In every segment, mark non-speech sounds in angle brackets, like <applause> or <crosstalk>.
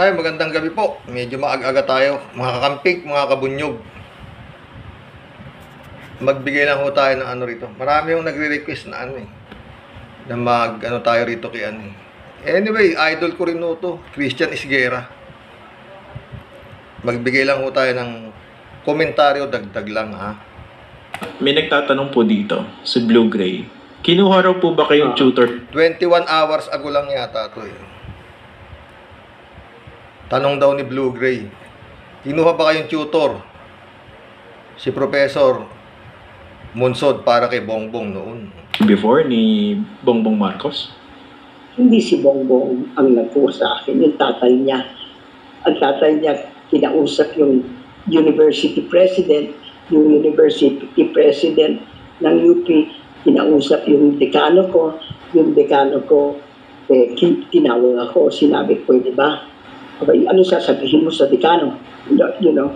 Ay, magandang gabi po. Medyo maag-aga tayo. Mga kakampik, mga kabunyog. Magbigay lang ho tayo ng ano rito. Marami yung nagre-request na ano eh. Na mag ano tayo rito kay ano eh. Anyway, idol ko rin ho to. Christian Isguera. Magbigay lang ho tayo ng komentaryo, dagdag lang ha. May nagtatanong po dito sa Blue Gray. Kinuha raw po ba kayong tutor 21 hours ago lang yata to eh. Tanong daw ni Blue Gray. Kinuha ba kayong tutor? Si Professor Munsod para kay Bongbong noon. before ni Bongbong Marcos? Hindi si Bongbong ang nagpo sa akin, yung tatay niya. Ang tatay niya, kinausap yung university president, yung university president ng UP, kinausap yung dekano ko, yung dekano ko, eh, tinawag ako, sinabi, pwede ba? Abay, ano sasabihin mo sa dekano? You know,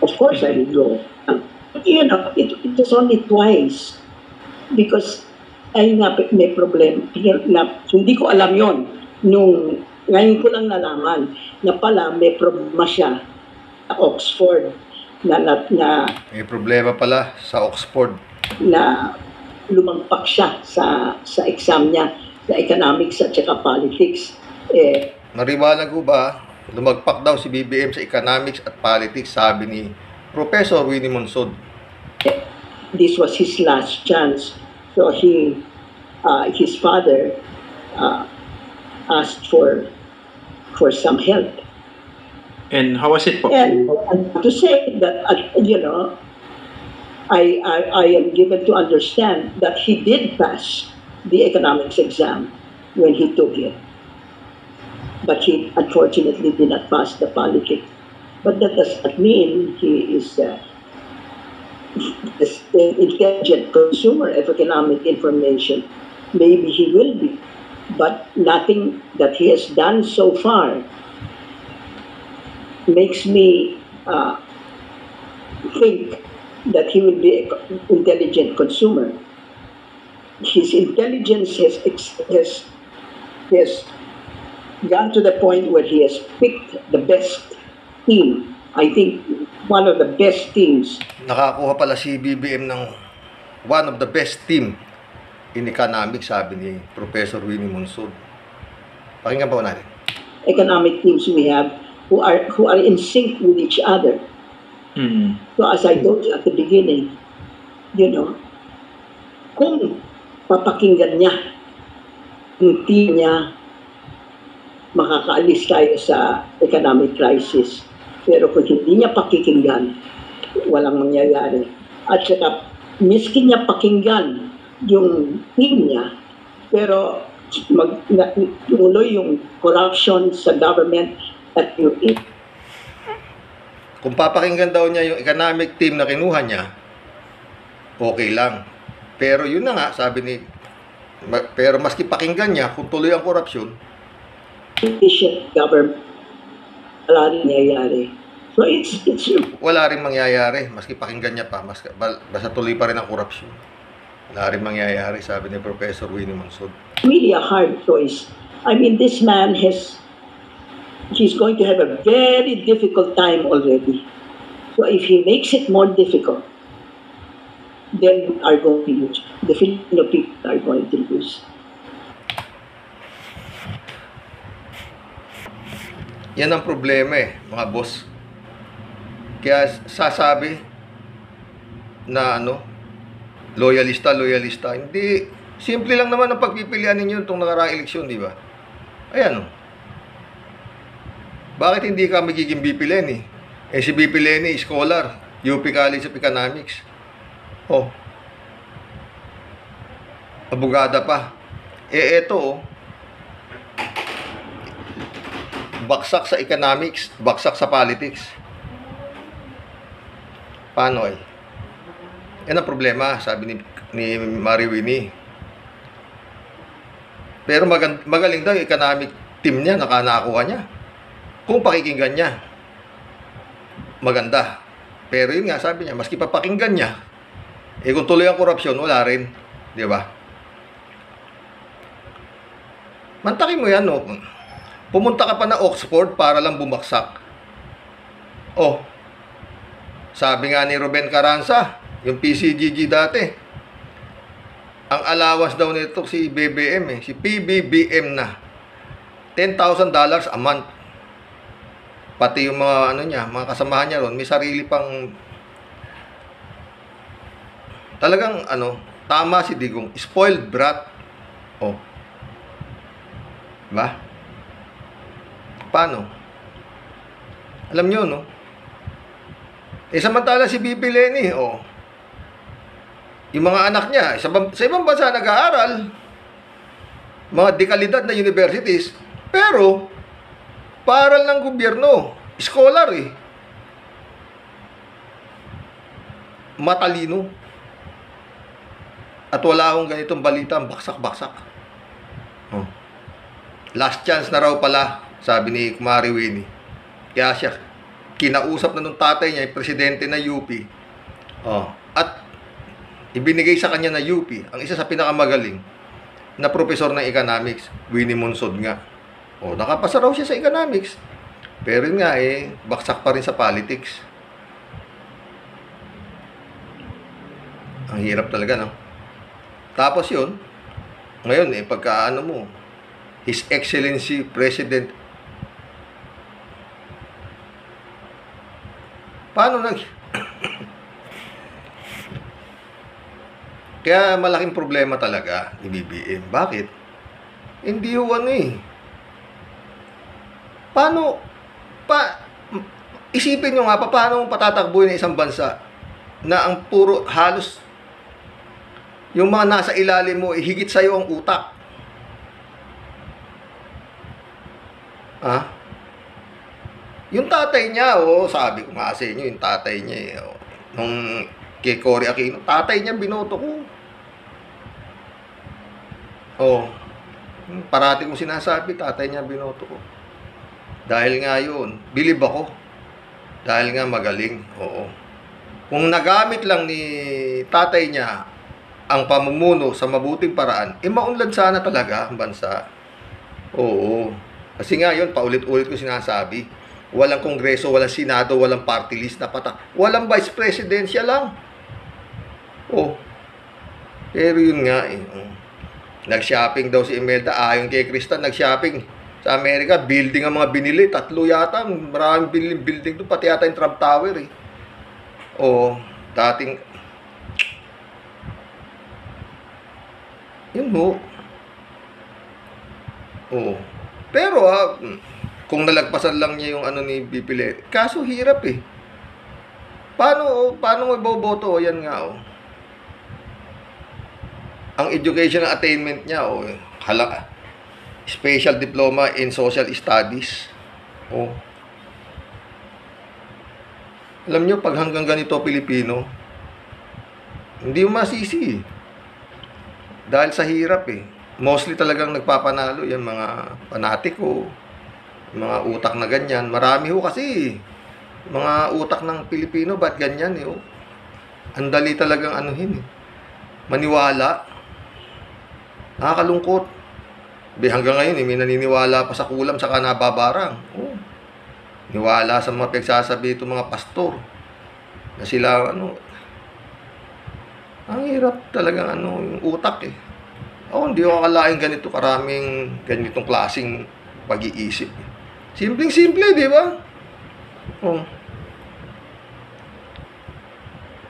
of course I will go. But, you know, it, it was only twice because ay nga may problem na hindi ko alam yon nung ngayon ko lang nalaman na pala may problema siya sa Oxford na na, na, May problema pala sa Oxford. na lumagpak siya sa sa exam niya sa economics at saka politics eh Nariwalag ko ba, lumagpak daw si BBM sa economics at politics, sabi ni Professor Winnie Munsod. this was his last chance. So he, uh, his father, uh, asked for for some help. And how was it po? And, and to say that, uh, you know, I, I, I am given to understand that he did pass the economics exam when he took it. But he unfortunately did not pass the politics. But that does not mean he is uh, an intelligent consumer of economic information. Maybe he will be. But nothing that he has done so far makes me uh, think that he will be an intelligent consumer. His intelligence has, has, has gone to the point where he has picked the best team. I think one of the best teams Nakakuha pala si BBM ng one of the best team in economics, sabi ni Professor Winnie Munsod. Pakinggan pa po natin. economic teams we have who are who are in sync with each other. Mm. So as I told you at the beginning, you know, kung papakinggan niya yung team niya, makakaalis tayo sa economic crisis. Pero kung hindi niya pakikinggan, walang mangyayari. At saka, miskin niya pakinggan yung team niya, pero mag, na, tumuloy yung corruption sa government at yung Kung papakinggan daw niya yung economic team na kinuha niya, okay lang. Pero yun na nga, sabi ni, pero maski pakinggan niya, kung tuloy ang korupsyon, efficient government, wala rin nangyayari. So it's, it's wala rin mangyayari. Maski pakinggan niya pa, mas, basta tuloy pa rin ang korupsyon. Wala rin mangyayari, sabi ni Professor Winnie Mansod. really a hard choice. I mean, this man has, he's going to have a very difficult time already. So if he makes it more difficult, then are going to lose. The Filipino people are going to lose. Yan ang problema eh, mga boss. Kaya sasabi na ano, loyalista, loyalista. Hindi, simple lang naman ang pagpipilian ninyo itong nakaraang eleksyon, di ba? Ayan. Bakit hindi ka magiging BP Lenny? Eh si BP Lenny, scholar, UP College of Economics. Oh. Abogada pa. Eh eto oh, baksak sa economics, baksak sa politics. Paano ay? Yan ang problema, sabi ni, ni Mary Winnie. Pero magan- magaling daw yung economic team niya, nakanakuha niya. Kung pakikinggan niya, maganda. Pero yun nga, sabi niya, maski papakinggan niya, eh kung tuloy ang korupsyon, wala rin. Di ba? Mantakin mo yan, no? Pumunta ka pa na Oxford para lang bumaksak. Oh, sabi nga ni Ruben Caranza, yung PCGG dati, ang allowance daw nito si BBM eh, si PBBM na. $10,000 a month. Pati yung mga ano niya, mga kasamahan niya ron, may sarili pang talagang ano, tama si Digong, spoiled brat. Oh. Ba? Paano? Alam nyo, no? Eh, samantala si Bibi Lenny, oh. Yung mga anak niya, sa, sa ibang bansa nag-aaral, mga dekalidad na universities, pero, paral ng gobyerno, scholar eh. Matalino. At wala akong ganitong balita, baksak-baksak. Oh. Last chance na raw pala, sabi ni Kumari Winnie. Kaya siya, kinausap na nung tatay niya, yung presidente na UP. Oh. At ibinigay sa kanya na UP, ang isa sa pinakamagaling na profesor ng economics, Winnie Monsod nga. Oh, nakapasa raw siya sa economics. Pero nga eh, baksak pa rin sa politics. Ang hirap talaga, no? Tapos yun, ngayon eh, pagka ano mo, His Excellency President, paano nag... Kaya malaking problema talaga ni BBM. Bakit? Hindi ho ano eh. Paano, pa, isipin nyo nga, pa, paano patatakbuhin ng isang bansa na ang puro, halos, yung mga nasa ilalim mo, eh, higit sa'yo ang utak. Ha? Yung tatay niya, oh, sabi ko nga sa inyo, yung tatay niya, eh, oh, nung kay Cory Aquino, tatay niya binoto ko. Oh, hmm, parati kong sinasabi, tatay niya binoto ko. Dahil nga yun, bilib ako. Dahil nga magaling, oo. Kung nagamit lang ni tatay niya ang pamumuno sa mabuting paraan, eh maunlad sana talaga ang bansa. Oo. Kasi nga yun, paulit-ulit ko sinasabi, walang kongreso, walang senado, walang party list na patak. Walang vice presidential lang. Oh. Pero yun nga eh. mm. Nag-shopping daw si Imelda. Ayon kay Kristan, nag-shopping sa Amerika. Building ang mga binili. Tatlo yata. Maraming building, building doon. Pati yata yung Trump Tower eh. Oh. Dating... Yun ho. Oo. Pero ah, mm, kung nalagpasan lang niya yung ano ni Bipile, kaso hirap eh. Paano, paano mo iboboto? O, yan nga oh. Ang educational attainment niya, oh, hala, special diploma in social studies. Oh. Alam niyo, pag hanggang ganito Pilipino, hindi mo masisi eh. Dahil sa hirap eh. Mostly talagang nagpapanalo yan mga panatiko, mga utak na ganyan. Marami ho kasi mga utak ng Pilipino, ba't ganyan eh? Oh. Ang dali talagang anuhin eh. Maniwala. Nakakalungkot. Be, hanggang ngayon, eh, may naniniwala pa sa kulam sa nababarang. Oh. Niwala sa mga pagsasabi itong mga pastor. Na sila, ano, ang hirap talagang ano, yung utak eh. Ako, hindi ko akalain ganito karaming ganitong klasing pag-iisip. Simpleng-simple, di ba? Oh.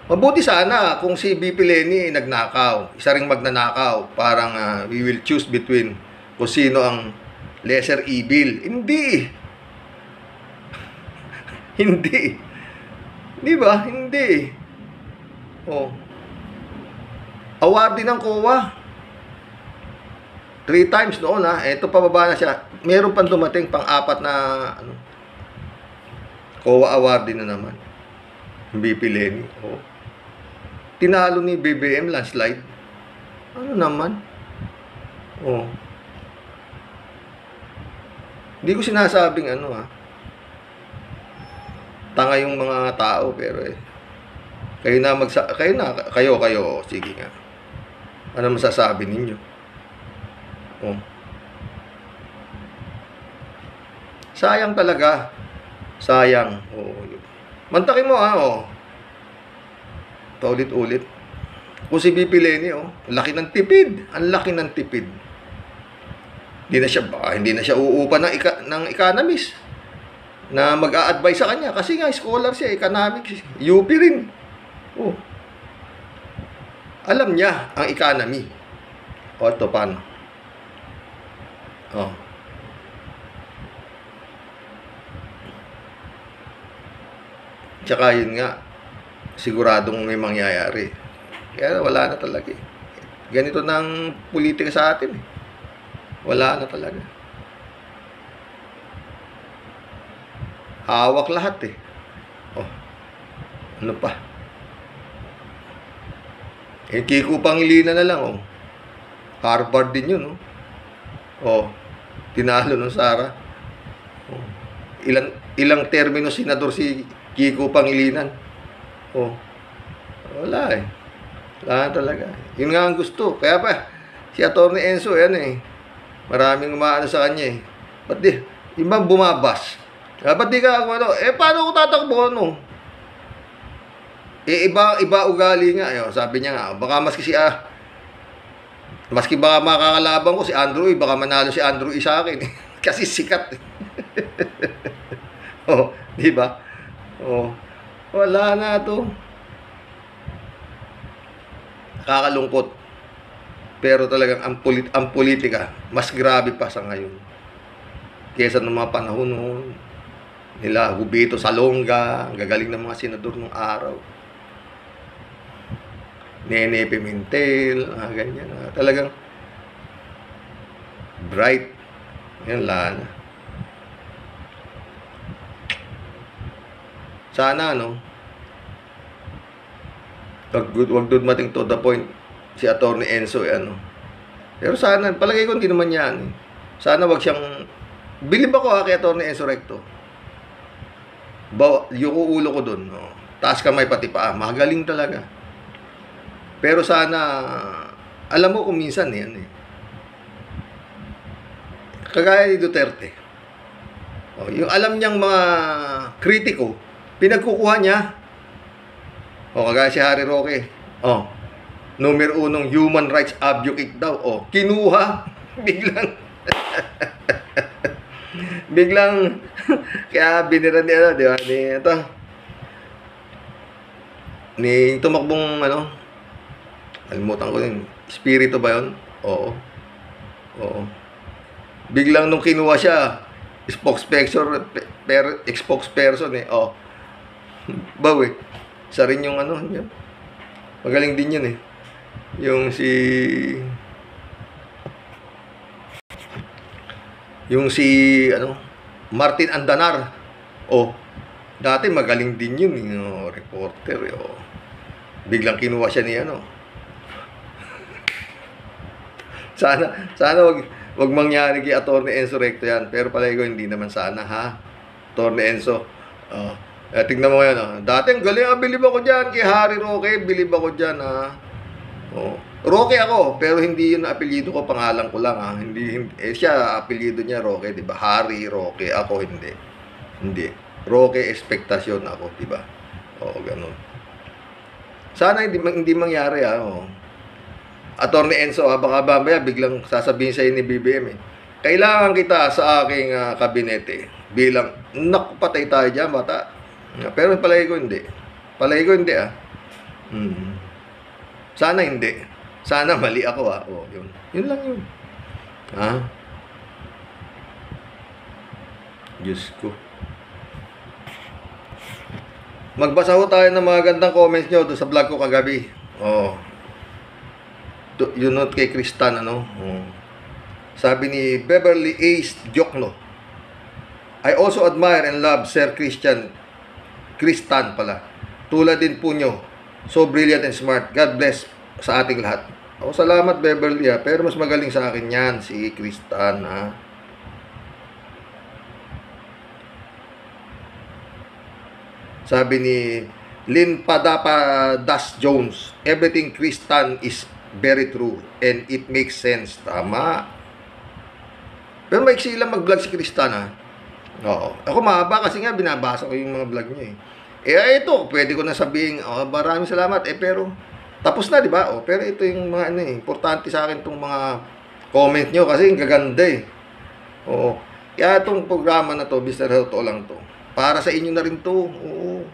Mabuti sana kung si BP Lenny nagnakaw. Isa ring magnanakaw. Parang ah, we will choose between kung sino ang lesser evil. Hindi. <laughs> Hindi. Di ba? Hindi. Oh. Award din ng COA. Three times noon ha. Ito pababa na siya. Meron pang dumating pang apat na ano, COA award din na naman. BP Lenny. Oh. Tinalo ni BBM landslide. Ano naman? Oh. Hindi ko sinasabing ano ha. Tanga yung mga tao pero eh. Kayo na magsa kayo na kayo kayo sige nga. Ano masasabi ninyo? Oh. Sayang talaga. Sayang. Oo. Mantakin mo ha, oh. Paulit-ulit. Kung si BP Lenny, oh, laki ng tipid. Ang laki ng tipid. Hindi na siya, baka hindi na siya uupa ng, ika, ng economist na mag-a-advise sa kanya. Kasi nga, scholar siya, economics. UP rin. Oh. Alam niya ang economy. O, ito, paano? Oh. Tsaka yun nga, siguradong may mangyayari. Kaya wala na talaga eh. Ganito na politika sa atin eh. Wala na talaga. Hawak lahat eh. Oh. Ano pa? Eh, Kiko Pangilinan na lang oh. Harvard din yun oh. Oh. Tinalo ng Sara. Oh. Ilang ilang termino senador si Kiko Pangilinan. Oh. Wala eh. Wala talaga. Yun nga ang gusto. Kaya pa, si Atty. Enzo, yan eh. Maraming umaano sa kanya eh. Ba't di, yung bumabas? Ah, ba't di ka, ano, eh, paano ko tatakbo, ano? Eh, iba, iba ugali nga. Ayun, sabi niya nga, baka maski si, ah, maski baka makakalaban ko si Andrew, eh, baka manalo si Andrew eh, sa akin. <laughs> Kasi sikat. eh. <laughs> oh, di ba? Oh, wala na to. Kakalungkot. Pero talagang ang, polit ang politika, mas grabe pa sa ngayon. Kesa ng mga panahon noon. Nila, Gubito Salonga, ang gagaling ng mga senador nung araw. Nene Pimentel, ah, ganyan. Ah, talagang bright. Yan, lana. Sana, no? Wag, wag doon mating to the point si Atty. Enzo, eh, ano. Pero sana, palagay ko hindi naman yan. eh. Sana wag siyang, bilib ako ha kay Atty. Enzo Recto. Ba, yung ulo ko doon, no? taas kamay pati paa, magaling talaga. Pero sana, alam mo kung minsan yan eh. Kagaya ni Duterte. Oh, yung alam niyang mga kritiko, pinagkukuha niya. O, kagaya si Harry Roque. O, numero unong human rights advocate daw. O, kinuha. <laughs> Biglang. <laughs> Biglang. <laughs> kaya binira ni ano, di ba? Ni, ito. Ni tumakbong, ano, alimutan ko yun. Espiritu ba yun? Oo. Oo. Biglang nung kinuha siya, spokesperson, per, spokesperson eh. Oh. <laughs> Baw eh. Isa rin yung ano, yun. Magaling din yun eh. Yung si... Yung si, ano, Martin Andanar. Oh, dati magaling din yun, yung reporter. eh, Oh. Biglang kinuha siya ni ano. Sana, sana wag, wag mangyari kay Atty. Enzo Recto yan. Pero palagi ko hindi naman sana, ha? Atty. Enzo. Oh. Eh, tingnan mo yan, ah. Dati ang galing, ah, bilib ako dyan. Kay Harry Roque, bilib ako dyan, ha? Oh. Roque ako, pero hindi yun apelyido ko, pangalan ko lang, ha? Hindi, hindi eh, siya, apelyido niya Roque, di ba? Harry Roque, ako hindi. Hindi. Roque expectation ako, di ba? Oo, ganun. Sana hindi, hindi mangyari, ha? Oh. Attorney Enzo, ha? Baka mamaya biglang sasabihin sa'yo ni BBM, eh. Kailangan kita sa aking ah, kabinete bilang, naku, patay tayo dyan, bata. Pero palagi ko hindi. Palagi ko hindi, ah. Hmm. Sana hindi. Sana mali ako, ah. Oh, yun. Yun lang yun. Ha? Diyos ko. Magbasa ho tayo ng mga gandang comments nyo doon sa vlog ko kagabi. Oh. Yun note kay Kristan, ano? Oh. Sabi ni Beverly Ace Jokno. I also admire and love Sir Christian Kristan pala. Tulad din po nyo. So brilliant and smart. God bless sa ating lahat. Ako salamat Beverly ha. Pero mas magaling sa akin yan si Kristan ha. Sabi ni Lynn Padapa Das Jones, everything Kristan is very true and it makes sense. Tama. Pero maiksi lang mag-vlog si Kristan ha. Oo. Ako mahaba kasi nga binabasa ko yung mga vlog niya eh. Eh ito, pwede ko na sabihin, oh, maraming salamat. Eh pero, tapos na, di ba? Oh, pero ito yung mga ano eh, importante sa akin itong mga comment nyo kasi ang gaganda eh. Oo. Kaya itong programa na to, Mr. Totoo lang to. Para sa inyo na rin to. Oo.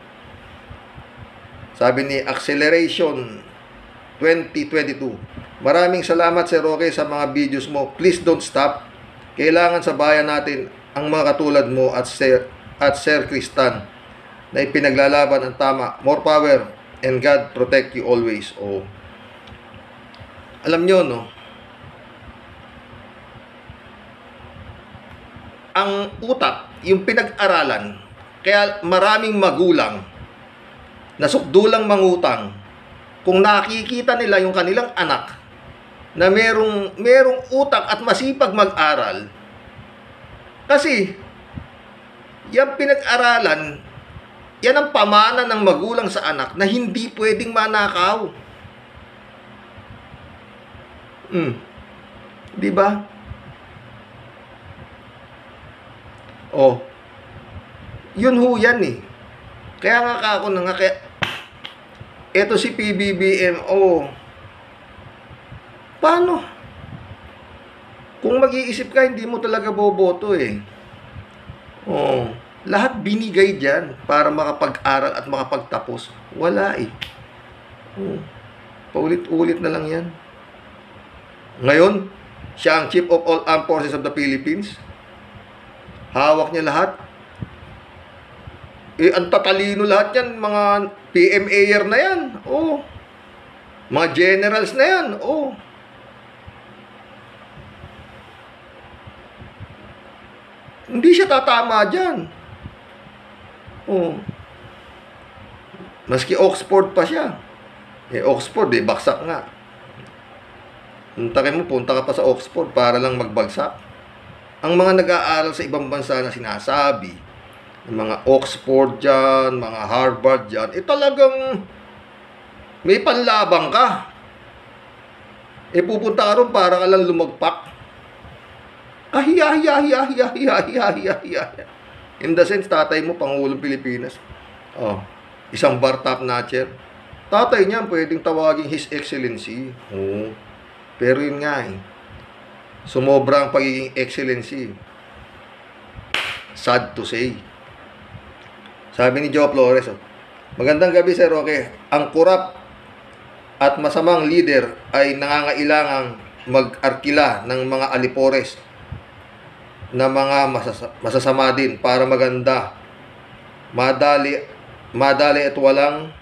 Sabi ni Acceleration 2022. Maraming salamat Sir Roque sa mga videos mo. Please don't stop. Kailangan sa bayan natin ang mga katulad mo at Sir, at Sir Kristan na ipinaglalaban ang tama. More power and God protect you always. Oh. Alam nyo, no? Ang utak, yung pinag-aralan, kaya maraming magulang na sukdulang mangutang kung nakikita nila yung kanilang anak na merong merong utak at masipag mag-aral kasi yung pinag-aralan yan ang pamana ng magulang sa anak na hindi pwedeng manakaw. Hmm. 'Di ba? Oh. Yun ho yan eh. Kaya nga ako na nga kaya eto si PBBM, oh. Paano? Kung mag-iisip ka, hindi mo talaga boboto eh. Oh. Lahat binigay dyan para makapag-aral at makapagtapos. Wala eh. Oh. Paulit-ulit na lang yan. Ngayon, siya ang Chief of All Armed Forces of the Philippines. Hawak niya lahat. Eh, ang tatalino lahat yan, mga PMAyer na yan. Oh. Mga generals na yan. Oh. Hindi siya tatama dyan. Oh. Maski Oxford pa siya. Eh, Oxford, eh, baksak nga. Punta mo, punta ka pa sa Oxford para lang magbagsak. Ang mga nag-aaral sa ibang bansa na sinasabi, mga Oxford dyan, mga Harvard dyan, eh talagang may panlabang ka. Eh pupunta ka ron para ka lang lumagpak. Kahiya, hiya, hiya, hiya, hiya, hiya, hiya, hiya. In the sense, tatay mo, Pangulong Pilipinas. Oh, isang bar top notcher. Tatay niya, pwedeng tawagin His Excellency. Oh, pero yun nga eh. Sumobra ang pagiging excellency. Sad to say. Sabi ni Joe Flores, oh, Magandang gabi, Sir Roque. Ang kurap at masamang leader ay nangangailangang mag-arkila ng mga alipores na mga masasa- masasama din para maganda, madali, madali at walang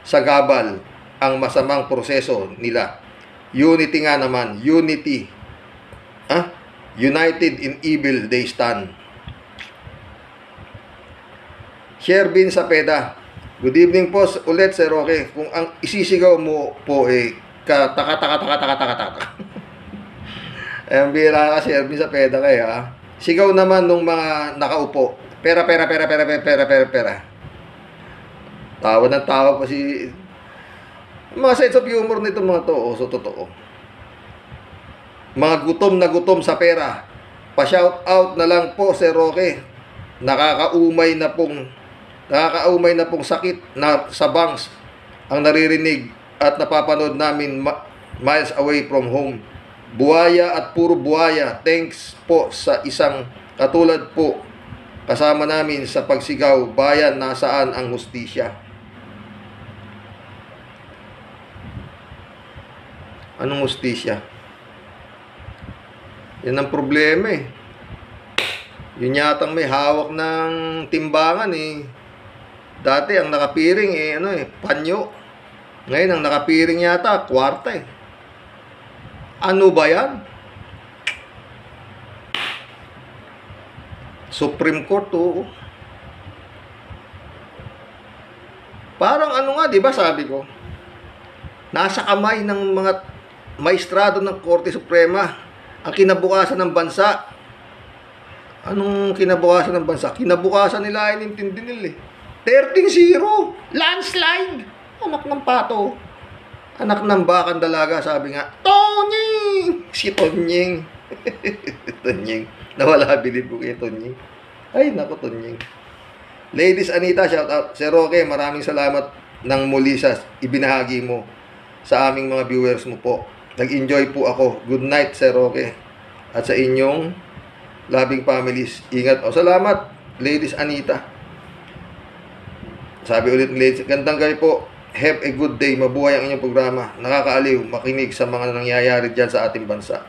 sagabal ang masamang proseso nila. Unity nga naman, unity. Ah, United in evil they stand. Sherbin Sapeda. Good evening po ulit Sir Roque. Kung ang isisigaw mo po eh ka taka taka taka taka taka taka. <laughs> Eh, ang bira ka Sherbin Sapeda kayo ha. Sigaw naman nung mga nakaupo. Pera pera pera pera pera pera pera pera. Tawa ng tawa pa si mga sense of humor nito mga to, oh, so totoo. Mga gutom na gutom sa pera. Pa-shout out na lang po Sir Roque. Nakakaumay na pong nakakaumay na pong sakit na sa banks ang naririnig at napapanood namin miles away from home. Buhaya at puro buhaya. Thanks po sa isang katulad po kasama namin sa pagsigaw bayan nasaan ang hustisya. Anong hustisya? Yan ang problema eh. Yun yatang may hawak ng timbangan eh. Dati ang nakapiring eh, ano eh, panyo. Ngayon ang nakapiring yata, kwarta eh. Ano ba yan? Supreme Court, oo. Parang ano nga, di ba sabi ko? Nasa kamay ng mga maestrado ng Korte Suprema ang kinabukasan ng bansa. Anong kinabukasan ng bansa? Kinabukasan nila ay inintindi nila eh. 13-0! Landslide! Anak ng pato. Anak ng bakang dalaga, sabi nga, Tonying! Si Tonying. <laughs> Tonying. Nawala bilib ko kay Tonying. Ay, naku, Tunying. Ladies Anita, shout out. Sir Roque, maraming salamat ng muli sa ibinahagi mo sa aming mga viewers mo po. Nag-enjoy po ako. Good night, Sir Roque. At sa inyong loving families. Ingat. O, salamat, Ladies Anita. Sabi ulit ni Ladies, gandang gabi po. Have a good day. Mabuhay ang inyong programa. Nakakaaliw, makinig sa mga nangyayari dyan sa ating bansa.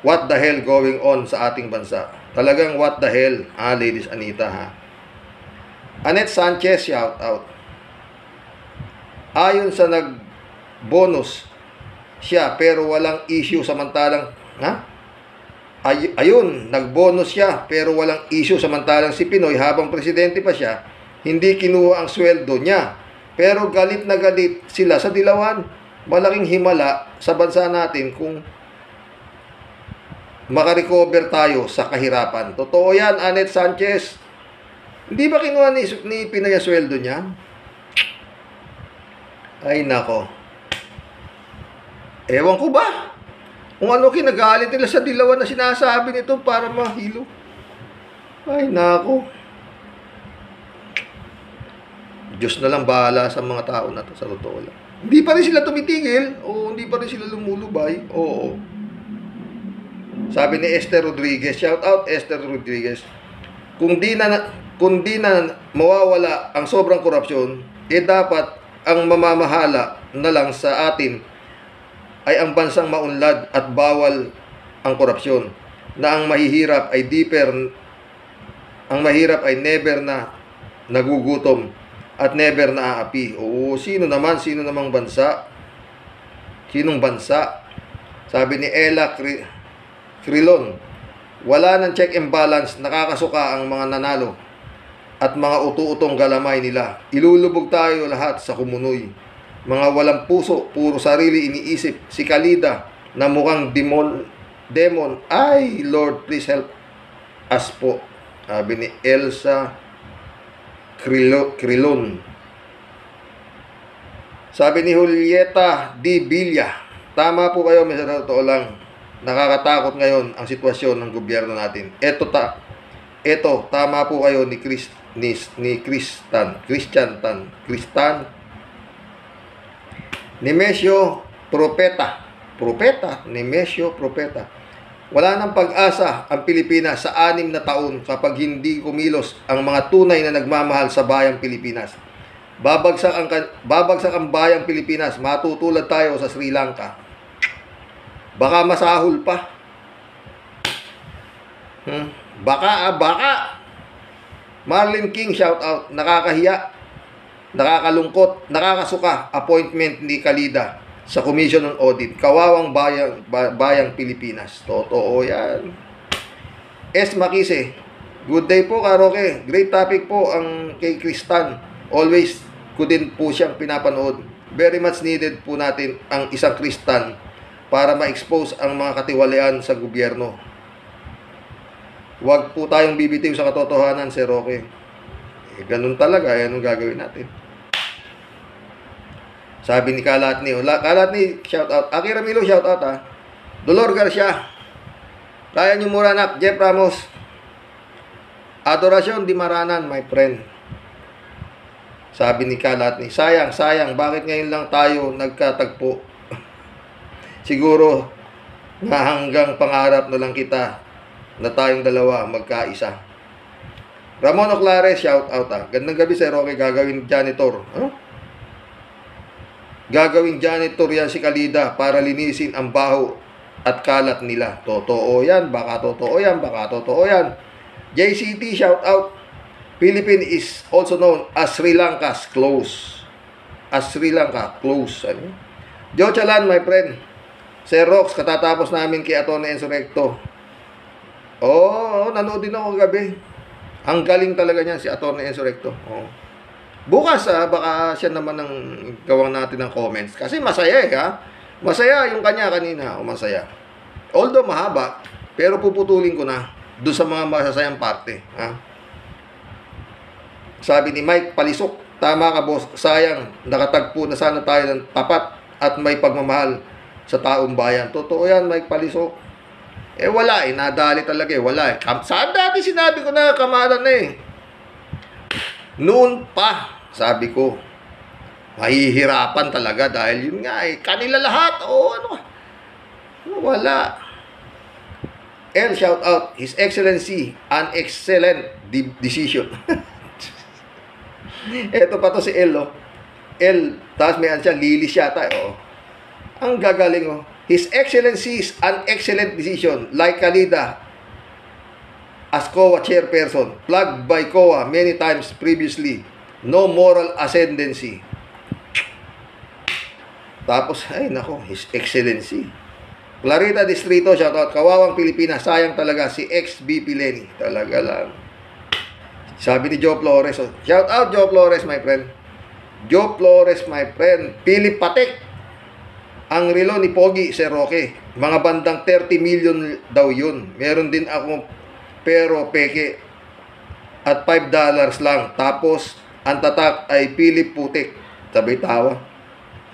What the hell going on sa ating bansa? Talagang what the hell, ah, Ladies Anita, ha? Annette Sanchez, shout out. Ayon sa nag-bonus siya pero walang issue samantalang, ha? Ay, ayun, nag-bonus siya pero walang issue samantalang si Pinoy habang presidente pa siya, hindi kinuha ang sweldo niya. Pero galit na galit sila sa dilawan. Malaking himala sa bansa natin kung makarecover tayo sa kahirapan. Totoo yan, Annette Sanchez. Hindi ba kinuha ni, ni Pinoy ang sweldo niya? Ay, nako. Ewan ko ba? Kung ano kinagalit nila sa dilawan na sinasabi nito para mahilo. Ay, nako. Diyos na lang bahala sa mga tao na to sa totoo lang. Hindi pa rin sila tumitigil o hindi pa rin sila lumulubay. Oo. Sabi ni Esther Rodriguez, shout out Esther Rodriguez. Kung di na kung di na mawawala ang sobrang korupsyon, eh dapat ang mamamahala na lang sa atin ay ang bansang maunlad at bawal ang korupsyon na ang mahihirap ay deeper ang mahirap ay never na nagugutom at never na aapi. Oo, sino naman? Sino namang bansa? Sinong bansa? Sabi ni Ella Cri- wala ng check and balance, nakakasuka ang mga nanalo at mga utu-utong galamay nila. Ilulubog tayo lahat sa kumunoy. Mga walang puso, puro sarili iniisip. Si Kalida na mukhang demon, demon. Ay, Lord, please help us po. Sabi ni Elsa Crilo, Crilon. Sabi ni Julieta Di Villa, tama po kayo, Mr. Totoo lang. Nakakatakot ngayon ang sitwasyon ng gobyerno natin. Ito ta, ito, tama po kayo ni Chris, ni, ni Kristan, Christian Tan, Kristan, Nemesio Propeta, Propeta, Nemesio Propeta. Wala nang pag-asa ang Pilipinas sa anim na taon kapag hindi kumilos ang mga tunay na nagmamahal sa bayang Pilipinas. Babagsak ang, babagsak ang bayang Pilipinas, matutulad tayo sa Sri Lanka. Baka masahol pa. Hmm. Baka, ah, baka. Marlin King, shout out. Nakakahiya. Nakakalungkot. Nakakasuka. Appointment ni Kalida sa Commission on Audit. Kawawang bayang, ba- bayang Pilipinas. Totoo yan. S. Makise. Good day po, Karoke. Great topic po ang kay Kristan. Always ko din po siyang pinapanood. Very much needed po natin ang isang Kristan para ma-expose ang mga katiwalian sa gobyerno. Huwag po tayong bibitiw sa katotohanan, Sir Roque. Eh, ganun talaga, yan ang gagawin natin. Sabi ni Kalatni, Kalatni, shout out. Aki Ramilo, shout out ha. Dolor Garcia. Mura anak, Jeff Ramos. Adorasyon di maranan, my friend. Sabi ni Kalatni, sayang, sayang, bakit ngayon lang tayo nagkatagpo? <laughs> Siguro, nga hanggang pangarap na lang kita na tayong dalawa magkaisa. Ramon Oclares, shout out ah. Gandang gabi Sir Roque, gagawin janitor. Huh? Gagawing janitor yan si Kalida para linisin ang baho at kalat nila. Totoo yan, baka totoo yan, baka totoo yan. JCT, shout out. Philippine is also known as Sri Lanka's close. As Sri Lanka, close. Ano? Joe Chalan, my friend. Sir Rox, katatapos namin kay Atty. Enzo Recto. Oo, oh, nanood din ako gabi. Ang galing talaga niyan si Atty. Enzo Recto. Oh. Bukas ah, baka siya naman ang gawang natin ng comments. Kasi masaya eh ha. Masaya yung kanya kanina. O masaya. Although mahaba, pero puputulin ko na doon sa mga masasayang parte. Ha? Sabi ni Mike Palisok, tama ka boss, sayang, nakatagpo na sana tayo ng tapat at may pagmamahal sa taong bayan. Totoo yan, Mike Palisok. Eh wala eh, nadali talaga eh, wala eh. Saan dati sinabi ko na kamaran na eh. Noon pa, sabi ko, mahihirapan talaga dahil yun nga eh, kanila lahat, o ano, wala. L, shout out, His Excellency, an excellent de- decision. <laughs> Ito pa to si L, oh. L, tapos may siya, Lilis yata, oh. Ang gagaling, oh. His Excellency's an excellent decision, like Kalida, as COA chairperson, plugged by COA many times previously, no moral ascendancy. Tapos, ay nako, His Excellency. Clarita Distrito, shoutout, Kawawang Pilipinas, sayang talaga si ex-BP Lenny. Talaga lang. Sabi ni Joe Flores, oh, shout out Joe Flores, my friend. Joe Flores, my friend. Philip Patek, ang relo ni Pogi Sir Roque. Mga bandang 30 million daw yun. Meron din akong pero peke at 5 dollars lang. Tapos, ang tatak ay Philip Putik. Sabay tawa.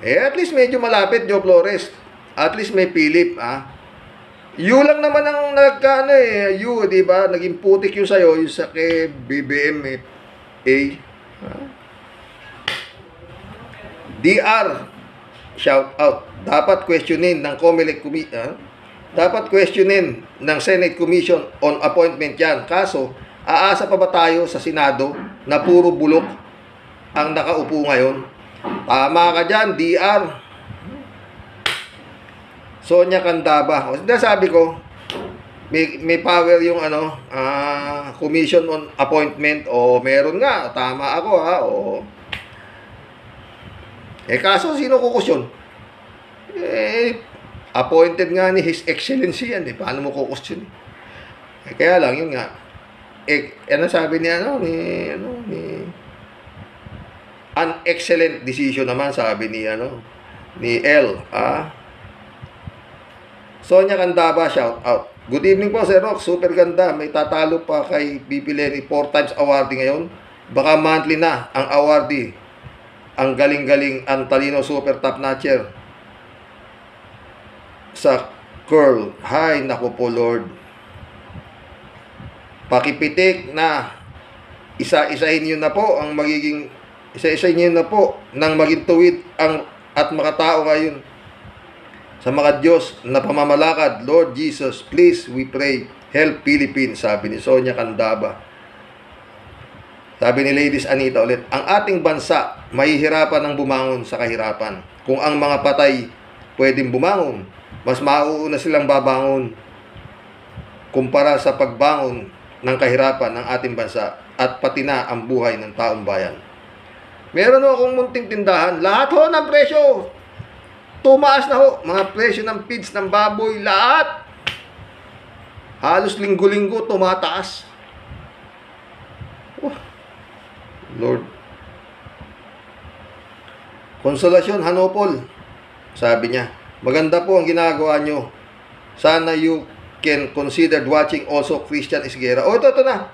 Eh, at least medyo malapit, Joe Flores. At least may Philip, ah. You lang naman ang nagkano eh. You, di ba? Naging putik yung sa'yo, yung sa kay BBM eh. A. Ah. DR, shout out. Dapat questionin ng COMELEC Committee, ah? Dapat questionin ng Senate Commission on appointment yan. Kaso, aasa pa ba tayo sa Senado na puro bulok ang nakaupo ngayon? Tama ka dyan, DR. Sonia Candaba. O, sabi ko, may, may power yung ano, ah, commission on appointment o meron nga, tama ako ha, o eh kaso sino kukusyon? Eh, appointed nga ni His Excellency yan eh. Paano mo kukusyon? Eh, kaya lang, yun nga. Eh, ano sabi niya, ano, ni, ano, ni, an excellent decision naman, sabi ni, ano, ni L, ah. Sonia Candaba, shout out. Good evening po, Sir Rock. Super ganda. May tatalo pa kay BP Lenny. Four times awardee ngayon. Baka monthly na ang awardee. Ang galing-galing, ang talino super top notcher. Sa curl. Hi, naku po, Lord. Pakipitik na isa-isahin niyo na po ang magiging isa-isahin niyo na po nang maging tuwid ang at makatao ngayon sa mga Diyos na pamamalakad. Lord Jesus, please, we pray, help Philippines, sabi ni Sonia Candaba. Sabi ni Ladies Anita ulit, ang ating bansa mahihirapan ng bumangon sa kahirapan. Kung ang mga patay pwedeng bumangon, mas mauuna silang babangon kumpara sa pagbangon ng kahirapan ng ating bansa at pati na ang buhay ng taong bayan. Meron ho akong munting tindahan. Lahat ho ng presyo tumaas na ho. Mga presyo ng feeds, ng baboy, lahat. Halos linggo-linggo tumataas. Oh, Lord. Konsolasyon, Hanopol. Sabi niya, maganda po ang ginagawa nyo. Sana you can consider watching also Christian Isguera. Oh, ito, ito na.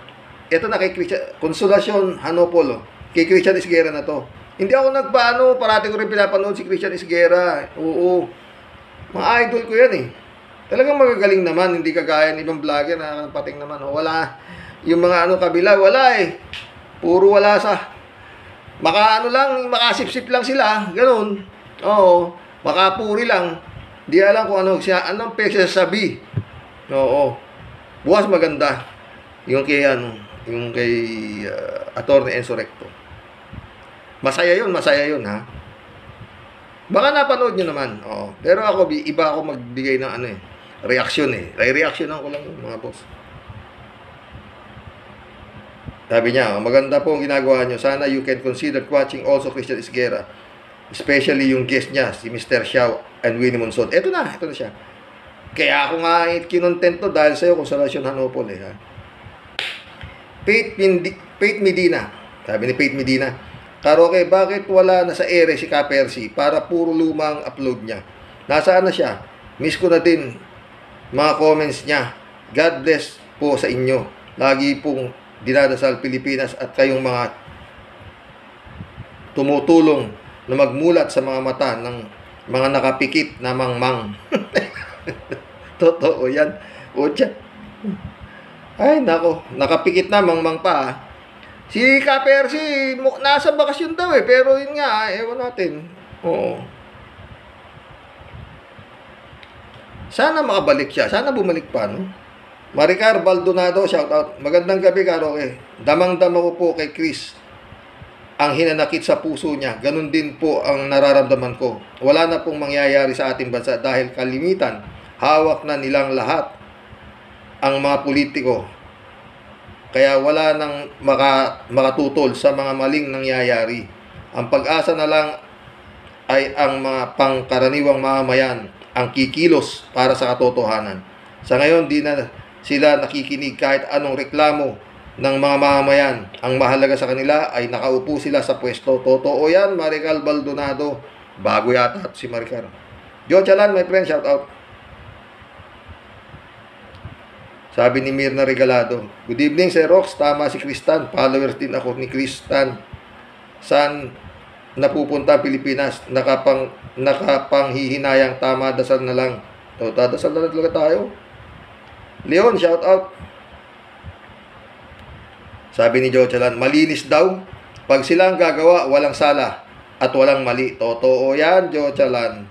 Ito na kay Christian. Konsolasyon, Hanopol. oh. Kay Christian Isguera na to. Hindi ako nagpaano, parati ko rin pinapanood si Christian Isguera. Oo. Mga idol ko yan eh. Talagang magagaling naman, hindi kagaya ng ibang vlogger na pating naman. Oh, wala. Yung mga ano kabila, wala eh. Puro wala sa... Maka ano lang, makasip-sip lang sila. Ganun. Oo. Makapuri lang. Di alam kung ano, siya, anong pesa sabi. Oo. Bukas maganda. Yung kay ano, yung kay uh, Attorney Enzo Recto. Masaya yun, masaya yun ha. Baka napanood nyo naman. Oo. Pero ako, iba ako magbigay ng ano eh. Reaksyon eh. Re-reaksyonan ko lang mga boss. Sabi niya, maganda po ang ginagawa nyo. Sana you can consider watching also Christian Isguera. Especially yung guest niya, si Mr. Xiao and Winnie Monson. Eto na, eto na siya. Kaya ako nga kinontent to dahil sa'yo kung sa Lasyon Hanopol eh. Ha? Faith, Mindi- Faith Medina. Sabi ni Faith Medina, Karoke, bakit wala na sa ere si Kapersi para puro lumang upload niya? Nasaan na siya? Miss ko na din mga comments niya. God bless po sa inyo. Lagi pong dinadasal Pilipinas at kayong mga tumutulong na magmulat sa mga mata ng mga nakapikit na mangmang. <laughs> Totoo yan. Kutya. Ay, nako. Nakapikit na, mangmang pa. ah. Si Kapersi, mu- nasa bakasyon daw eh. Pero yun nga, ah, ewan natin. Oo. Sana makabalik siya. Sana bumalik pa, no? Maricar Baldonado, shout out. Magandang gabi, Karoke. Damang-dama ko po kay Chris ang hinanakit sa puso niya. Ganun din po ang nararamdaman ko. Wala na pong mangyayari sa ating bansa dahil kalimitan, hawak na nilang lahat ang mga politiko. Kaya wala nang maka, makatutol sa mga maling nangyayari. Ang pag-asa na lang ay ang mga pangkaraniwang mamamayan ang kikilos para sa katotohanan. Sa ngayon, di na sila nakikinig kahit anong reklamo ng mga mamamayan. Ang mahalaga sa kanila ay nakaupo sila sa pwesto. Totoo yan, Marical Baldonado. Bago yata si Maricar. Joe Chalan, my friend, shout out. Sabi ni Mirna Regalado, Good evening, Sir Rox. Tama si Kristan. Followers din ako ni Kristan. Saan napupunta Pilipinas? Nakapang, nakapanghihinayang tama, dasal na lang. O, dadasal na lang talaga tayo. Leon, shout out. Sabi ni Joe Chalan, malinis daw. Pag sila ang gagawa, walang sala at walang mali. Totoo yan, Joe Chalan.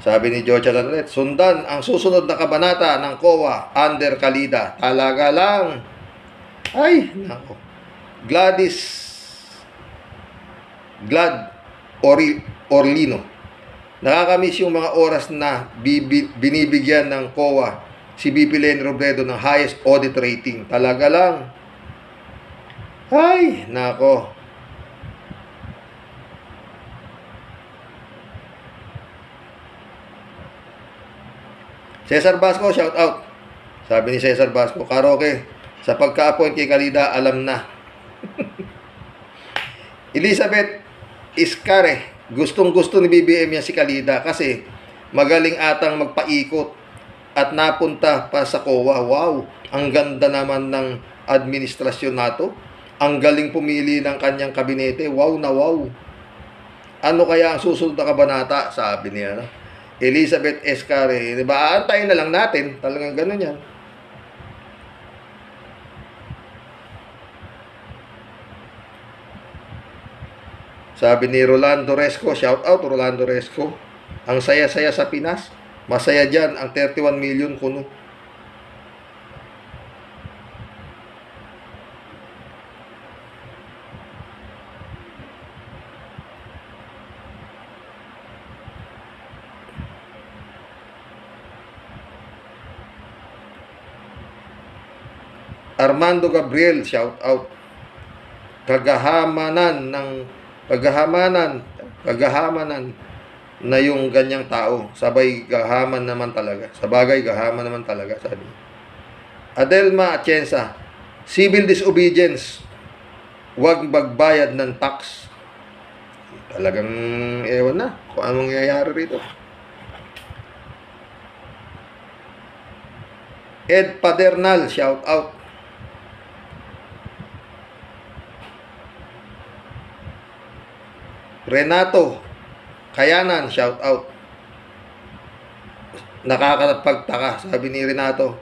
Sabi ni Chalan ulit, sundan ang susunod na kabanata ng COA under Kalida. Talaga lang. Ay, nako. Gladys Glad Ori, Orlino. Nakakamiss yung mga oras na binibigyan ng COA si BP Lenny Robredo ng highest audit rating. Talaga lang. Ay, nako. Cesar Basco, shout out. Sabi ni Cesar Basco, karaoke, sa pagka-appoint kay Kalida, alam na. <laughs> Elizabeth Iscare, gustong gusto ni BBM yan si Kalida kasi magaling atang magpaikot at napunta pa sa COA. Wow, ang ganda naman ng administrasyon nato. Ang galing pumili ng kanyang kabinete. Wow na wow. Ano kaya ang susunod na kabanata? Sabi niya. no? Elizabeth Escare. Di ba? Aantayin na lang natin. Talagang ganun yan. Sabi ni Rolando Resco, shout out Rolando Resco. Ang saya-saya sa Pinas. Masaya dyan ang 31 million kuno. Armando Gabriel, shout out. Kagahamanan ng kagahamanan, kagahamanan na yung ganyang tao. Sabay gahaman naman talaga. Sa bagay, gahaman naman talaga, sabi. Adelma Atienza, civil disobedience, huwag magbayad ng tax. Talagang ewan na kung anong nangyayari rito. Ed Padernal, shout out. Renato Kayanan, shout out. Nakakapagtaka, sabi ni Renato.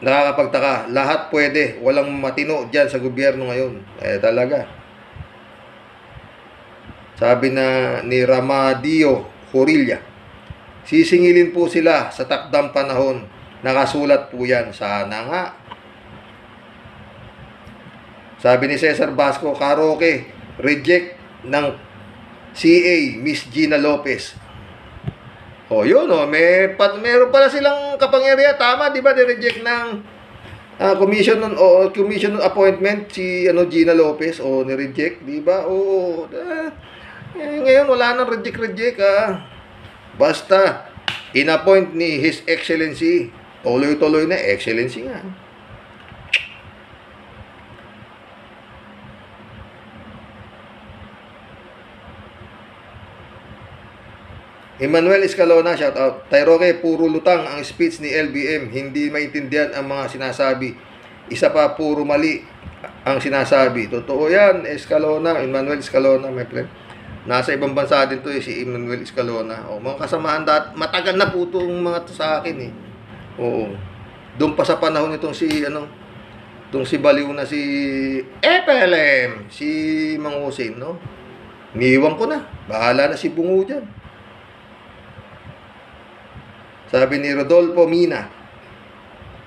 Nakakapagtaka, lahat pwede, walang matino diyan sa gobyerno ngayon. Eh talaga. Sabi na ni Ramadio Horilla, sisingilin po sila sa takdang panahon. Nakasulat po yan. Sana nga. Sabi ni Cesar Basco, karaoke, reject ng CA, Miss Gina Lopez. O yun, oh, may, pat, meron pala silang kapangyarihan. Tama, di ba, ni-reject ng ah, commission on, o commission on appointment si ano, Gina Lopez. O, ni-reject, di ba? O, ah, eh, ngayon, wala nang reject-reject, ah. Basta, in-appoint ni His Excellency. Tuloy-tuloy na, Excellency nga. Emmanuel Escalona, shout out. Tayroke, puro lutang ang speech ni LBM. Hindi maintindihan ang mga sinasabi. Isa pa, puro mali ang sinasabi. Totoo yan, Escalona, Emmanuel Escalona, my friend. Nasa ibang bansa din to eh, si Emmanuel Escalona. O, mga kasamahan dat matagal na po itong mga to sa akin eh. Oo. Doon pa sa panahon nitong si ano, itong si Baliw na si FLM, si Mang Hussein, no? Niiwan ko na. Bahala na si Bungo dyan. Sabi ni Rodolfo Mina,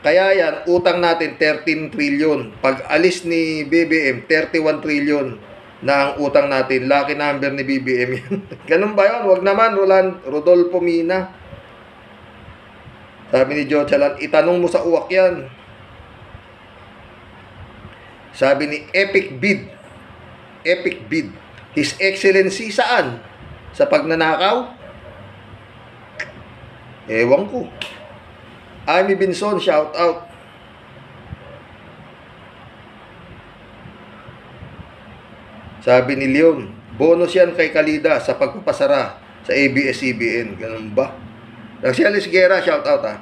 kaya yan, utang natin 13 trillion. Pag alis ni BBM, 31 trillion na ang utang natin. Lucky number ni BBM yan. <laughs> Ganun ba yun? Huwag naman, Roland, Rodolfo Mina. Sabi ni Joe Chalan, itanong mo sa uwak yan. Sabi ni Epic Bid, Epic Bid, His Excellency saan? Sa pagnanakaw? Ewan ko. Amy Binson, shout out. Sabi ni Leon, bonus yan kay Kalida sa pagpapasara sa ABS-CBN. Ganun ba? Raxialis Guerra, shout out ha.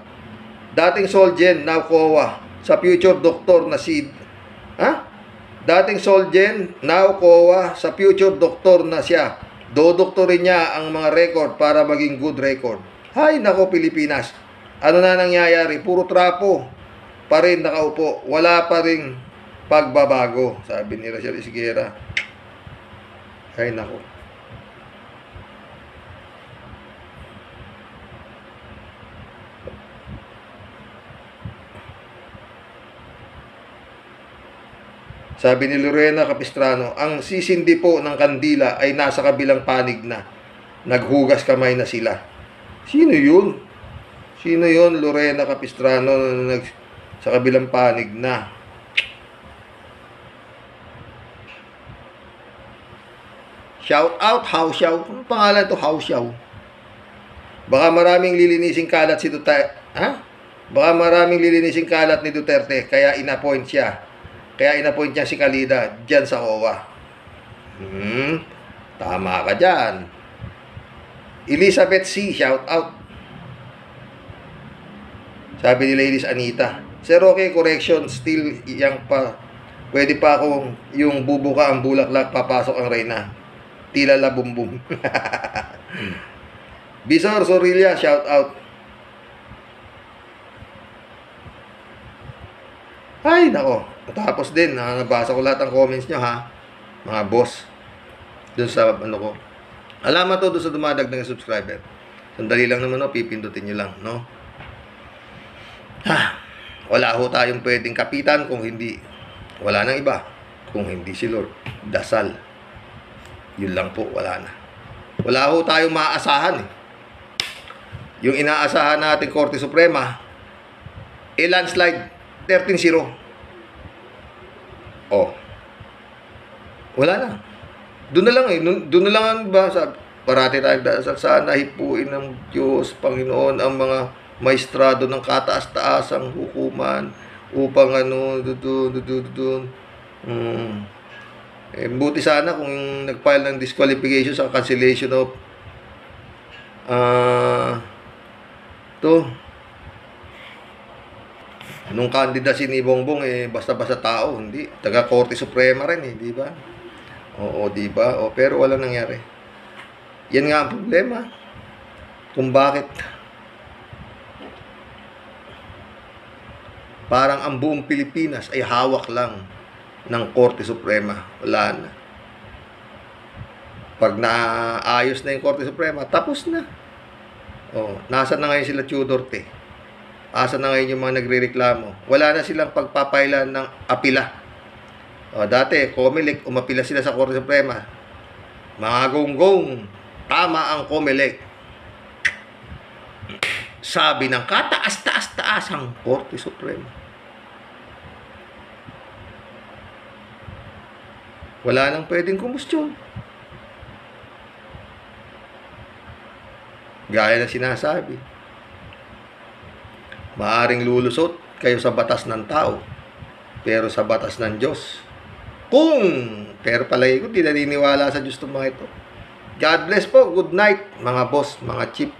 Dating Solgen, now COA, sa future doctor na si... Ha? Dating Solgen, now COA, sa future doctor na siya. Dodoktorin niya ang mga record para maging good record. Hay, nako Pilipinas. Ano na nangyayari? Puro trapo pa rin nakaupo. Wala pa rin pagbabago, sabi ni Rachel Isguera. Ay, nako. Sabi ni Lorena Capistrano, ang sisindi po ng kandila ay nasa kabilang panig na. Naghugas kamay na sila. Sino yun? Sino yun, Lorena Capistrano, na nag, sa kabilang panig na? Shout out, Xiao. Ano pangalan to, Xiao? Baka maraming lilinising kalat si Duterte. Ha? Baka maraming lilinising kalat ni Duterte, kaya inappoint siya. Kaya inappoint niya si Kalida dyan sa OWA. Hmm, tama ka dyan. Elizabeth C. Shout out. Sabi ni Ladies Anita. Sir, okay, correction. Still, yang pa. Pwede pa akong yung bubuka ang bulaklak, papasok ang reyna. Tila la bum bum. <laughs> Bisor Sorilla, shout out. Ay, nako. Tapos din, ah, nabasa ko lahat ng comments nyo ha. Mga boss. Doon sa ano ko. Alamat to doon sa dumadagdag na subscriber. Sandali lang naman, no? pipindutin nyo lang, no? Ha, wala ho tayong pwedeng kapitan kung hindi, wala nang iba. Kung hindi si Lord, dasal. Yun lang po, wala na. Wala ho tayong maaasahan eh. Yung inaasahan natin Korte Suprema, eh landslide, 13-0. Oh. Wala na. Doon na lang eh. Doon na lang ang ba sa parati tayo dasal sana hipuin ng Diyos, Panginoon ang mga maestrado ng kataas-taasang hukuman upang ano doon doon doon mm. eh, buti sana kung nag-file ng disqualification sa cancellation of ah to nung candidacy ni Bongbong eh basta-basta tao hindi taga Korte Suprema rin eh di ba oo di ba? O pero wala nangyari. Yan nga ang problema. Kung bakit? Parang ang buong Pilipinas ay hawak lang ng Korte Suprema. Wala na. Pag naayos na yung Korte Suprema tapos na. Oh nasa na ngayon sila Tudor te. Asa na ngayon yung mga nagrereklamo? Wala na silang pagpapailan ng apila. O, dati, Comelec, umapila sila sa Korte Suprema. Mga gonggong, tama ang Comelec. Sabi ng kataas-taas-taas ang Korte Suprema. Wala nang pwedeng kumustyon. Gaya na sinasabi maaring lulusot kayo sa batas ng tao pero sa batas ng Diyos kung pero palagi ko di naniniwala sa Diyos itong mga ito. God bless po. Good night mga boss mga chief